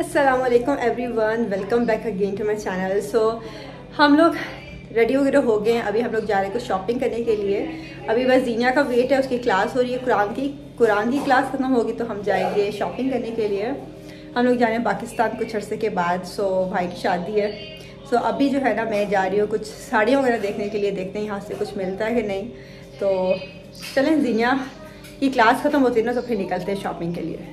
Aslam everyone welcome back again to my channel so हम लोग ready वगैरह हो गए हैं। अभी हम लोग जा रहे हैं कुछ शॉपिंग करने के लिए। अभी बस जीनिया का वेट है, उसकी क्लास हो रही है। कुरान की कुरान की क्लास ख़त्म होगी तो हम जाएँगे शॉपिंग करने के लिए। हम लोग जा रहे हैं पाकिस्तान कुछ अरसे के बाद सो भाई की शादी है। सो अभी जो है ना, मैं जा रही हूँ कुछ साड़ियाँ वगैरह देखने के लिए। देखते हैं यहाँ से कुछ मिलता है कि नहीं। तो चलें, जीनिया की क्लास ख़त्म होती है ना तो फिर निकलते हैं शॉपिंग के लिए।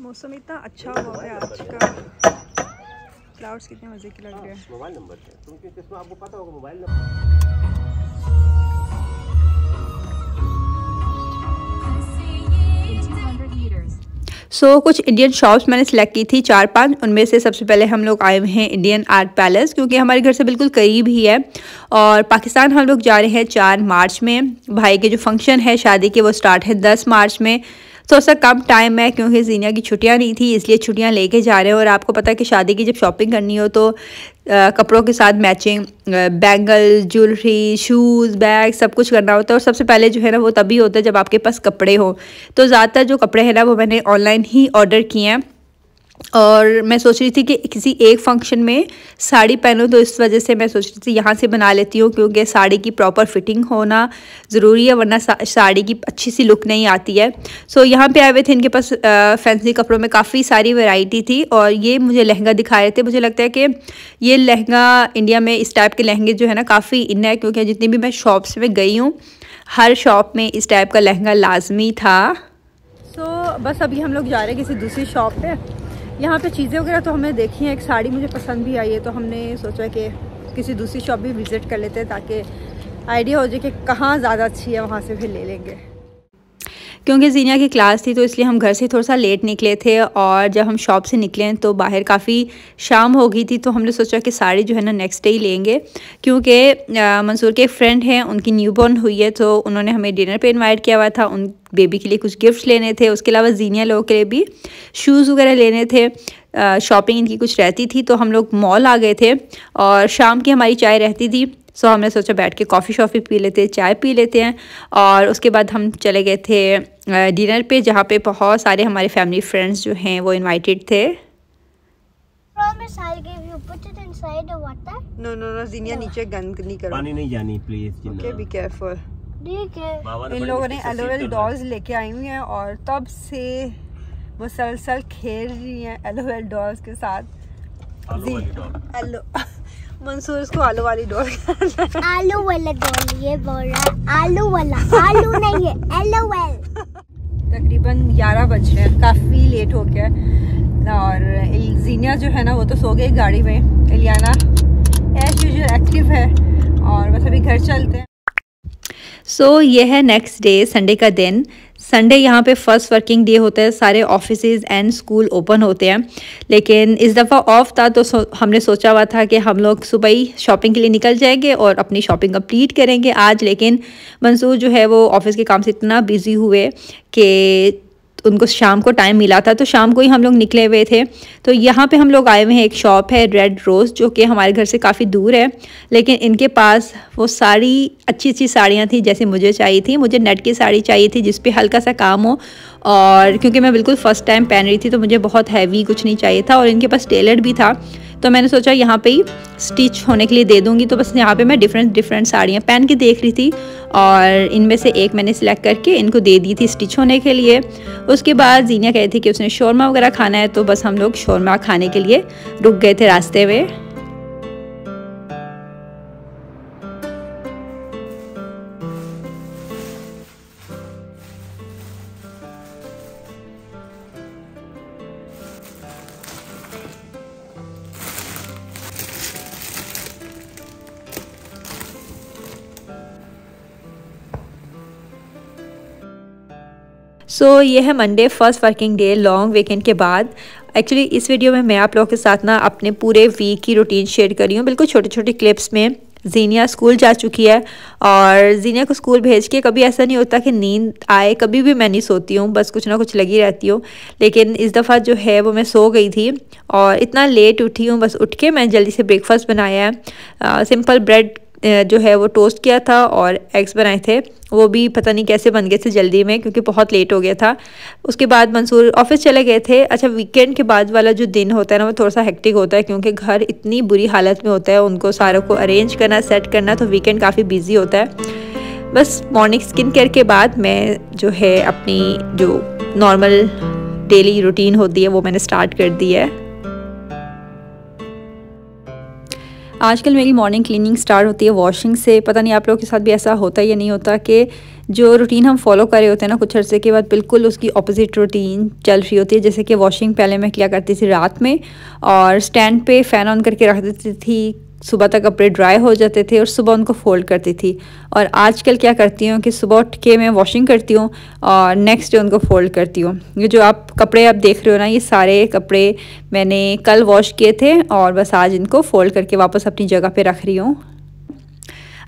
मौसम इतना अच्छा हुआ है आज का। क्लाउड्स कितने मज़े के लग रहे हैं। मोबाइल नंबर है। क्योंकि इसमें आपको पता होगा मोबाइल नंबर सो so, कुछ इंडियन शॉप्स मैंने सेलेक्ट की थी चार पाँच। उनमें से सबसे पहले हम लोग आए हुए हैं इंडियन आर्ट पैलेस क्योंकि हमारे घर से बिल्कुल करीब ही है। और पाकिस्तान हम लोग जा रहे हैं चार मार्च में। भाई के जो फ़ंक्शन है शादी के वो स्टार्ट है दस मार्च में। थोड़ा सा कम टाइम है? क्योंकि जीनिया की छुट्टियाँ नहीं थी इसलिए छुट्टियाँ लेके जा रहे हैं और आपको पता है कि शादी की जब शॉपिंग करनी हो तो आ, कपड़ों के साथ matching bangle jewellery shoes bag सब कुछ करना होता है और सबसे पहले जो है ना वो तभी होता है जब आपके पास कपड़े हो। तो ज़्यादातर जो कपड़े हैं ना वो मैंने ऑनलाइन ही ऑर्डर किए हैं। और मैं सोच रही थी कि किसी एक फ़ंक्शन में साड़ी पहनूं तो इस वजह से मैं सोच रही थी यहाँ से बना लेती हूँ क्योंकि साड़ी की प्रॉपर फिटिंग होना ज़रूरी है वरना साड़ी की अच्छी सी लुक नहीं आती है। सो यहाँ पे आए हुए थे इनके पास फैंसी कपड़ों में काफ़ी सारी वैरायटी थी और ये मुझे लहंगा दिखा रहे थे। मुझे लगता है कि ये लहंगा इंडिया में इस टाइप के लहंगे जो है ना काफ़ी इन है क्योंकि जितनी भी मैं शॉप्स में गई हूँ हर शॉप में इस टाइप का लहंगा लाजमी था। सो so, बस अभी हम लोग जा रहे हैं किसी दूसरी शॉप पे। यहाँ पे चीज़ें वगैरह तो हमें देखी हैं। एक साड़ी मुझे पसंद भी आई है तो हमने सोचा कि किसी दूसरी शॉप भी विज़िट कर लेते हैं ताकि आइडिया हो जाए कि कहाँ ज़्यादा अच्छी है, वहाँ से फिर ले लेंगे। क्योंकि जीनिया की क्लास थी तो इसलिए हम घर से थोड़ा सा लेट निकले थे और जब हम शॉप से निकले तो बाहर काफ़ी शाम हो गई थी तो हमने सोचा कि साड़ी जो है ना नेक्स्ट डे ही लेंगे। क्योंकि मंसूर के एक फ्रेंड हैं, उनकी न्यू बॉर्न हुई है तो उन्होंने हमें डिनर पर इन्वाइट किया हुआ था। उन बेबी के लिए कुछ गिफ्ट्स लेने थे, उसके अलावा जीनिया लोगों के लिए भी शूज़ वगैरह लेने थे। शॉपिंग इनकी कुछ रहती थी तो हम लोग मॉल आ गए थे और शाम की हमारी चाय रहती थी। सो हमने सोचा बैठ के कॉफ़ी शॉफ़ी पी लेते हैं चाय पी लेते हैं और उसके बाद हम चले गए थे डिनर पे जहाँ पे बहुत सारे हमारे फैमिली फ्रेंड्स जो हैं वो इनवाइटेड थे। नो नो नो जीनिया नीचे गंद नहीं करो। पानी नहीं जानी प्लीज़ ओके बी केयरफुल इन लोगों ने एलोवेल डॉल्स लेके आई हुई हैं और तब से मुसलसल खेल रही हैं एलो एलोवेल डॉल्स के साथ। एलो मंसूर इसको आलू वाली डोल आलू वाला डोल ये बोल रहा आलू वाला आलू नहीं है एलो वेल तकरीबन 11 बज रहे हैं काफ़ी लेट हो गया और जीनिया जो है ना वो तो सो गई गाड़ी में। इलियाना एज यूजल एक्टिव है। और बस अभी घर चलते हैं। सो so, ये है नेक्स्ट डे संडे का दिन. संडे यहाँ पे फ़र्स्ट वर्किंग डे होता है सारे ऑफ़िस एंड स्कूल ओपन होते हैं. लेकिन इस दफ़ा ऑफ़ था तो हमने सोचा हुआ था कि हम लोग सुबह ही शॉपिंग के लिए निकल जाएँगे और अपनी शॉपिंग कंप्लीट करेंगे आज. लेकिन मंसूर जो है वो ऑफ़िस के काम से इतना बिज़ी हुए कि उनको शाम को टाइम मिला था तो शाम को ही हम लोग निकले हुए थे। तो यहाँ पे हम लोग आए हुए हैं, एक शॉप है रेड रोज़ जो कि हमारे घर से काफ़ी दूर है। लेकिन इनके पास वो सारी अच्छी अच्छी साड़ियाँ थी, जैसे मुझे चाहिए थी। मुझे नेट की साड़ी चाहिए थी, जिस पे हल्का सा काम हो। और क्योंकि मैं बिल्कुल फ़र्स्ट टाइम पहन रही थी तो मुझे बहुत हैवी कुछ नहीं चाहिए था। और इनके पास टेलर भी था। तो मैंने सोचा यहाँ पे ही स्टिच होने के लिए दे दूँगी। तो बस यहाँ पे मैं डिफरेंट डिफरेंट साड़ियाँ पहन के देख रही थी और इनमें से एक मैंने सिलेक्ट करके इनको दे दी थी स्टिच होने के लिए। उसके बाद जीनिया कहती थी कि उसने शोरमा वगैरह खाना है तो बस हम लोग शोरमा खाने के लिए रुक गए थे रास्ते में। सो so, ये है Monday first working day long weekend के बाद. एक्चुअली इस वीडियो में मैं आप लोगों के साथ ना अपने पूरे वीक की रूटीन शेयर कर रही हूँ. बिल्कुल छोटे छोटे क्लिप्स में जीनिया स्कूल जा चुकी है और जीनिया को स्कूल भेज के कभी ऐसा नहीं होता कि नींद आए कभी भी मैं नहीं सोती हूँ बस कुछ ना कुछ लगी रहती हूँ. लेकिन इस दफ़ा जो है वो मैं सो गई थी और इतना लेट उठी हूँ बस उठ के मैं जल्दी से ब्रेकफास्ट बनाया है. सिंपल ब्रेड जो है वो टोस्ट किया था और एग्स बनाए थे। वो भी पता नहीं कैसे बन गए थे जल्दी में, क्योंकि बहुत लेट हो गया था। उसके बाद मंसूर ऑफ़िस चले गए थे। अच्छा वीकेंड के बाद वाला जो दिन होता है ना, वो थोड़ा सा हेक्टिक होता है, क्योंकि घर इतनी बुरी हालत में होता है, उनको सारों को अरेंज करना सेट करना तो वीकेंड काफ़ी बिज़ी होता है। बस मॉर्निंग स्किन केयर के बाद मैं जो है अपनी जो नॉर्मल डेली रूटीन होती है, वो मैंने स्टार्ट कर दी है। आजकल मेरी मॉर्निंग क्लीनिंग स्टार्ट होती है वॉशिंग से। पता नहीं आप लोगों के साथ भी ऐसा होता है या नहीं होता कि जो रूटीन हम फॉलो कर रहे होते हैं ना कुछ अर्से के बाद बिल्कुल उसकी अपोजिट रूटीन चल रही होती है। जैसे कि वॉशिंग पहले मैं किया करती थी रात में और स्टैंड पे फ़ैन ऑन करके रख देती थी सुबह तक कपड़े ड्राई हो जाते थे और सुबह उनको फ़ोल्ड करती थी। और आजकल क्या करती हूँ कि सुबह उठ के मैं वॉशिंग करती हूँ और नेक्स्ट डे उनको फ़ोल्ड करती हूँ। ये जो आप कपड़े आप देख रहे हो ना, ये सारे कपड़े मैंने कल वॉश किए थे और बस आज इनको फ़ोल्ड करके वापस अपनी जगह पे रख रही हूँ।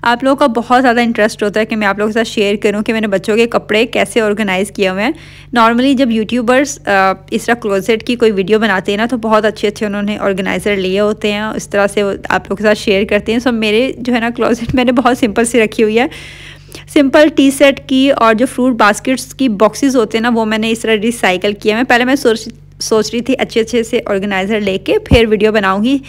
आप लोगों का बहुत ज़्यादा इंटरेस्ट होता है कि मैं आप लोगों के साथ शेयर करूँ कि मैंने बच्चों के कपड़े कैसे ऑर्गेनाइज़ किए हुए हैं। नॉर्मली जब यूट्यूबर्स इस तरह क्लोजेट की कोई वीडियो बनाते हैं ना तो बहुत अच्छे अच्छे उन्होंने ऑर्गेनाइज़र लिए होते हैं इस तरह से आप लोगों के साथ शेयर करते हैं। सो मेरे जो है ना क्लोजेट मैंने बहुत सिंपल सी रखी हुई है। सिंपल टी सेट की और जो फ्रूट बास्केट्स की बॉक्सेस होते हैं ना, वो मैंने इस तरह रिसाइकल किया मैं पहले मैं सोच सोच रही थी अच्छे अच्छे से ऑर्गेनाइज़र लेके फिर वीडियो बनाऊँगी।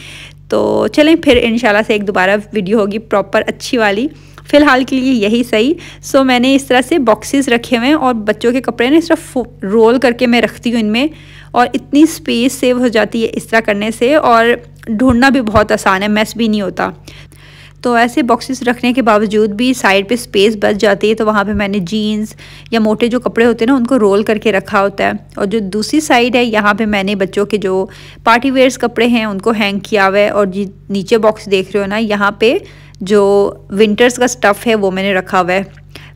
तो चलें, फिर इन से एक दोबारा वीडियो होगी प्रॉपर अच्छी वाली। फ़िलहाल के लिए यही सही। सो मैंने इस तरह से बॉक्सेस रखे हुए हैं और बच्चों के कपड़े ना इस तरह रोल करके मैं रखती हूँ इनमें। और इतनी स्पेस सेव हो जाती है इस तरह करने से और ढूंढना भी बहुत आसान है मैस भी नहीं होता। तो ऐसे बॉक्सेस रखने के बावजूद भी साइड पे स्पेस बच जाती है तो वहाँ पे मैंने जीन्स या मोटे जो कपड़े होते हैं ना, उनको रोल करके रखा होता है। और जो दूसरी साइड है, यहाँ पे मैंने बच्चों के जो पार्टी वेयर्स कपड़े हैं, उनको हैंग किया हुआ है। और जी, नीचे बॉक्स देख रहे हो ना, यहाँ पे जो विंटर्स का स्टफ़ है, वो मैंने रखा हुआ है।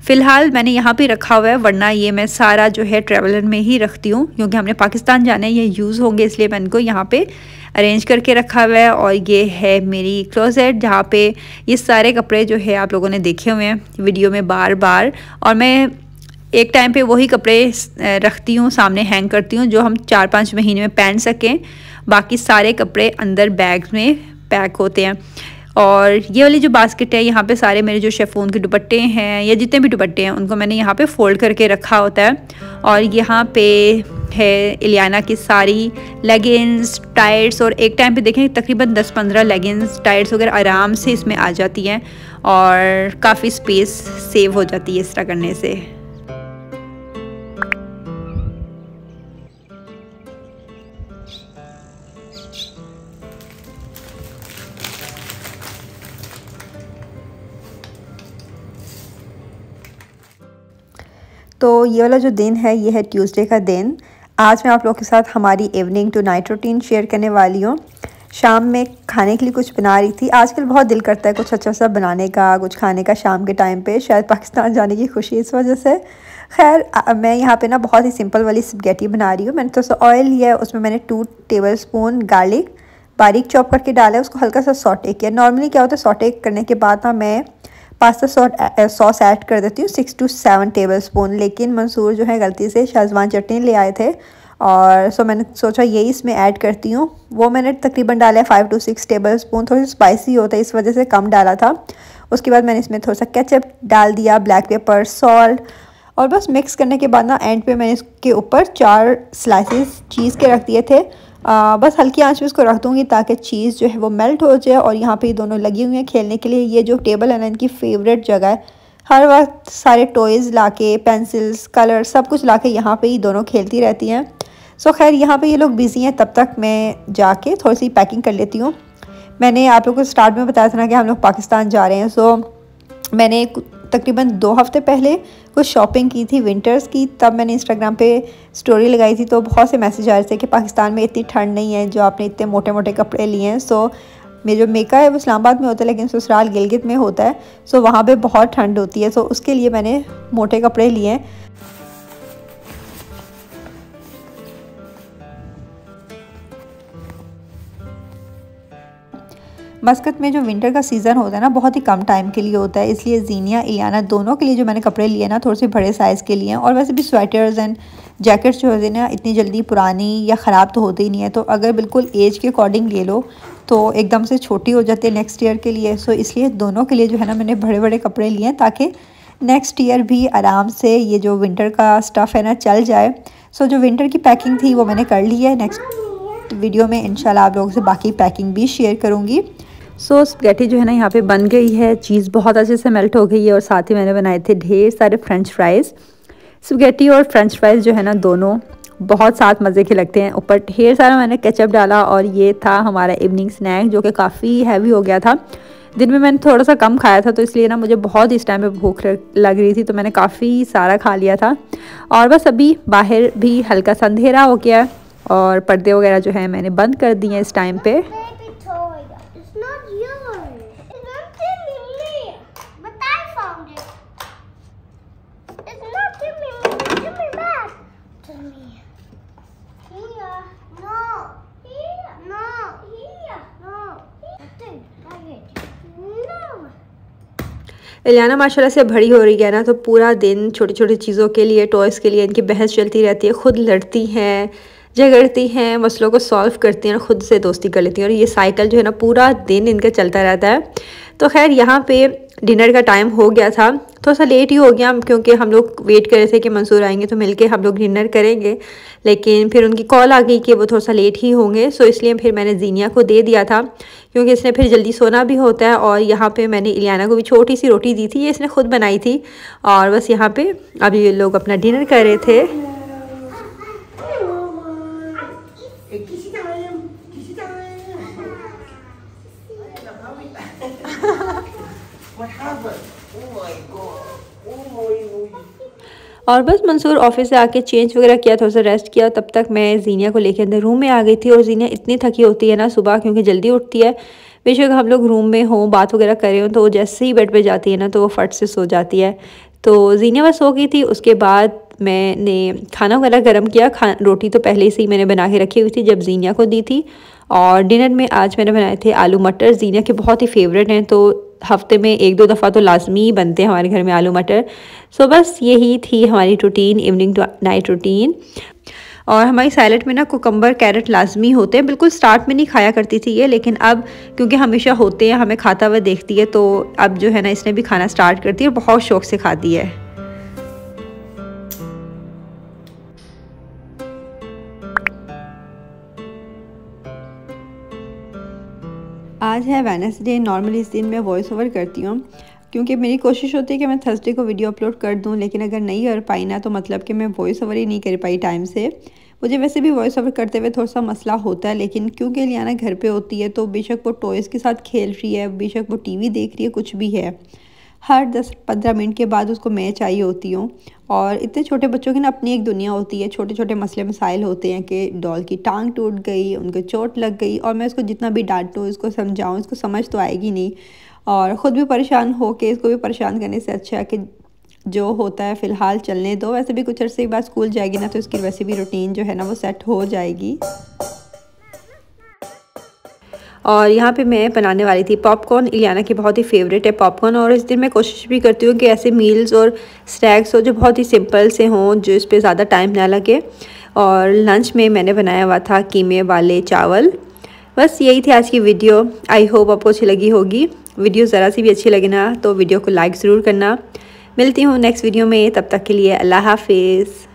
फ़िलहाल मैंने यहाँ पे रखा हुआ है, वरना ये मैं सारा जो है ट्रेवलर में ही रखती हूँ, क्योंकि हमने पाकिस्तान जाना है, ये यूज़ होंगे, इसलिए मैं इनको यहाँ पे अरेंज करके रखा हुआ है। और ये है मेरी क्लोजेट जहाँ पे ये सारे कपड़े जो है आप लोगों ने देखे हुए हैं वीडियो में बार बार और मैं एक टाइम पे वही कपड़े रखती हूँ, सामने हैंग करती हूँ, जो हम चार पाँच महीने में पहन सकें। बाकी सारे कपड़े अंदर बैग में पैक होते हैं। और ये वाली जो बास्केट है, यहाँ पे सारे मेरे जो शेफोन के दुपट्टे हैं, या जितने भी दुपट्टे हैं, उनको मैंने यहाँ पे फोल्ड करके रखा होता है। और यहाँ पे है इलियाना की सारी लेगिंग्स टाइट्स और एक टाइम पे देखें, तकरीबन 10-15 लेगिंग्स टाइट्स वगैरह आराम से इसमें आ जाती हैं और काफ़ी स्पेस सेव हो जाती है इस तरह करने से। तो ये वाला जो दिन है, ये है ट्यूसडे का दिन। आज मैं आप लोगों के साथ हमारी evening to night routine share करने वाली हूँ। शाम में खाने के लिए कुछ बना रही थी। आजकल बहुत दिल करता है कुछ अच्छा सा बनाने का, कुछ खाने का शाम के टाइम पे। शायद पाकिस्तान जाने की खुशी इस वजह से। खैर मैं यहाँ पे ना बहुत ही सिंपल वाली स्पगेटी बना रही हूँ। मैंने थोड़ा तो सा ऑयल लिया है, उसमें मैंने टू टेबल स्पून गार्लिक बारीक चॉप करके डाला है, उसको हल्का सा सॉटे किया। नॉर्मली क्या होता है सॉटे करने के बाद ना मैं पास्ता सॉट सॉस ऐड कर देती हूँ six to seven tablespoon लेकिन मंसूर जो है, गलती से शेजवान चटनी ले आए थे और सो मैंने सोचा यही इसमें ऐड करती हूँ। वो मैंने तकरीबन डाला है five to six tablespoon थोड़ी स्पाइसी होता है, इस वजह से कम डाला था। उसके बाद मैंने इसमें थोड़ा सा केचप डाल दिया ब्लैक पेपर सॉल्ट और बस मिक्स करने के बाद ना एंड पे मैंने इसके ऊपर चार स्लाइसिस चीज़ के रख दिए थे। बस हल्की आँच में इसको रख दूँगी ताकि चीज़ जो है वो मेल्ट हो जाए और यहाँ पे ये दोनों लगी हुई हैं खेलने के लिए। ये जो टेबल है ना, इनकी फेवरेट जगह है। हर वक्त सारे टॉयज़ ला के पेंसिल्स कलर सब कुछ ला के यहाँ पर ही दोनों खेलती रहती हैं। सो खैर, यहाँ पर ये लोग बिज़ी हैं, तब तक मैं जाके थोड़ी सी पैकिंग कर लेती हूँ। मैंने आप लोग को स्टार्ट में बताया था ना कि हम लोग पाकिस्तान जा रहे हैं। सो मैंने तकरीबन दो हफ़्ते पहले कुछ शॉपिंग की थी, विंटर्स की। तब मैंने इंस्टाग्राम पे स्टोरी लगाई थी तो बहुत से मैसेज आ रहे थे कि पाकिस्तान में इतनी ठंड नहीं है, जो आपने इतने मोटे मोटे कपड़े लिए हैं। सो मेरे जो मेका है, वो इस्लामाबाद में होता है, लेकिन ससुराल गिलगित में होता है। सो वहाँ पर बहुत ठंड होती है। सो उसके लिए मैंने मोटे कपड़े लिए हैं। मस्कत में जो विंटर का सीज़न होता है ना, बहुत ही कम टाइम के लिए होता है। इसलिए जीनिया इलियाना दोनों के लिए जो मैंने कपड़े लिए ना, थोड़े से बड़े साइज़ के लिए और वैसे भी स्वेटर्स एंड जैकेट्स जो होते हैं ना, इतनी जल्दी पुरानी या ख़राब तो होते ही नहीं है। तो अगर बिल्कुल एज के अकॉर्डिंग ले लो तो एकदम से छोटी हो जाती है नेक्स्ट ईयर के लिए। सो इसलिए दोनों के लिए जो है ना, मैंने बड़े बड़े कपड़े लिए हैं ताकि नेक्स्ट ईयर भी आराम से ये जो विंटर का स्टफ़ है ना, चल जाए। सो जो विंटर की पैकिंग थी, वो मैंने कर ली है। नेक्स्ट वीडियो में इंशाल्लाह आप लोगों से बाकी पैकिंग भी शेयर करूँगी। सो so, जो है ना यहाँ पे बन गई है चीज़ बहुत अच्छे से मेल्ट हो गई है और साथ ही मैंने बनाए थे ढेर सारे फ्रेंच फ्राइज़ स्पगेटी और फ्रेंच फ्राइज़ जो है ना दोनों बहुत साथ मज़े के लगते हैं। ऊपर ढेर सारा मैंने केचप डाला और ये था हमारा इवनिंग स्नैक जो कि काफ़ी हैवी हो गया था। दिन में मैंने थोड़ा सा कम खाया था तो इसलिए ना मुझे बहुत इस टाइम पे भूख लग रही थी तो मैंने काफ़ी सारा खा लिया था। और बस अभी बाहर भी हल्का सा अंधेरा हो गया और पर्दे वगैरह जो है मैंने बंद कर दिए इस टाइम पे। एलियाना माशाल्लाह से बड़ी हो रही है ना तो पूरा दिन छोटी छोटी चीज़ों के लिए टॉयज़ के लिए इनकी बहस चलती रहती है, खुद लड़ती हैं, झगड़ती हैं, मसलों को सॉल्व करती हैं और ख़ुद से दोस्ती कर लेती हैं और ये साइकिल जो है ना पूरा दिन इनका चलता रहता है। तो खैर, यहाँ पे डिनर का टाइम हो गया था। थोड़ा सा लेट ही हो गया, क्योंकि हम लोग वेट कर रहे थे कि मंसूर आएँगे तो मिलके हम लोग डिनर करेंगे। लेकिन फिर उनकी कॉल आ गई कि वो थोड़ा सा लेट ही होंगे सो इसलिए फिर मैंने जीनिया को दे दिया था, क्योंकि इसने फिर जल्दी सोना भी होता है, और यहाँ पे मैंने इलियाना को भी छोटी सी रोटी दी थी, ये इसने खुद बनाई थी, और बस यहाँ पर अभी ये लोग अपना डिनर कर रहे थे। और बस मंसूर ऑफ़िस से आके चेंज वगैरह किया थोड़ा सा रेस्ट किया, तब तक मैं जीनिया को लेकर अंदर रूम में आ गई थी और जीनिया इतनी थकी होती है ना सुबह, क्योंकि जल्दी उठती है। बेशक हम लोग रूम में हों, बात वगैरह कर रहे हो तो जैसे ही बेड पे जाती है ना तो वो फट से सो जाती है। तो जीनिया बस सो गई थी, उसके बाद मैंने खाना वगैरह गर्म किया। खा, रोटी तो पहले से ही मैंने बना के रखी हुई थी जब जीनिया को दी थी। और डिनर में आज मैंने बनाए थे आलू मटर। जीनिया के बहुत ही फेवरेट हैं तो हफ़्ते में एक दो दफ़ा तो लाजमी ही बनते हैं हमारे घर में आलू मटर। सो बस यही थी हमारी routine evening to night routine और हमारी सैलड में ना कुकम्बर कैरेट लाजमी होते हैं। बिल्कुल स्टार्ट में नहीं खाया करती थी ये, लेकिन अब क्योंकि हमेशा होते हैं, हमें खाता हुआ देखती है तो अब जो है ना इसने भी खाना स्टार्ट करती है और बहुत शौक से खाती है। आज है वेनसडे नॉर्मली इस दिन मैं वॉइस ओवर करती हूँ, क्योंकि मेरी कोशिश होती है कि मैं थर्सडे को वीडियो अपलोड कर दूँ, लेकिन अगर नहीं कर पाई ना तो मतलब कि मैं वॉइस ओवर ही नहीं कर पाई टाइम से। मुझे वैसे भी वॉइस ओवर करते हुए थोड़ा सा मसला होता है, लेकिन क्योंकि लियाना घर पे होती है तो बेशक वो टॉयज़ के साथ खेल रही है, बेशक वो टीवी देख रही है, कुछ भी है। हर दस पंद्रह मिनट के बाद उसको मैं चाहिए होती हूँ। और इतने छोटे बच्चों की ना अपनी एक दुनिया होती है छोटे छोटे मसले मसाइल होते हैं कि डॉल की टांग टूट गई, उनको चोट लग गई और मैं उसको जितना भी डांटूँ, इसको समझाऊँ, इसको समझ तो आएगी नहीं। और ख़ुद भी परेशान हो के इसको भी परेशान करने से अच्छा है कि जो होता है फ़िलहाल चलने दो। वैसे भी कुछ अर्से के बाद स्कूल जाएगी ना तो इसकी वैसे भी रूटीन जो है ना वो सेट हो जाएगी। और यहाँ पे मैं बनाने वाली थी पॉपकॉर्न इलियाना की बहुत ही फेवरेट है पॉपकॉर्न और इस दिन मैं कोशिश भी करती हूँ कि ऐसे मील्स और स्नैक्स हो जो बहुत ही सिंपल से हों, जो इस पर ज़्यादा टाइम ना लगे। और लंच में मैंने बनाया हुआ था कीमे वाले चावल। बस यही थी आज की वीडियो आई होप आपको अच्छी लगी होगी। वीडियो ज़रा सी भी अच्छी लगे ना तो वीडियो को लाइक ज़रूर करना। मिलती हूँ नेक्स्ट वीडियो में। तब तक के लिए अल्लाह हाफिज़।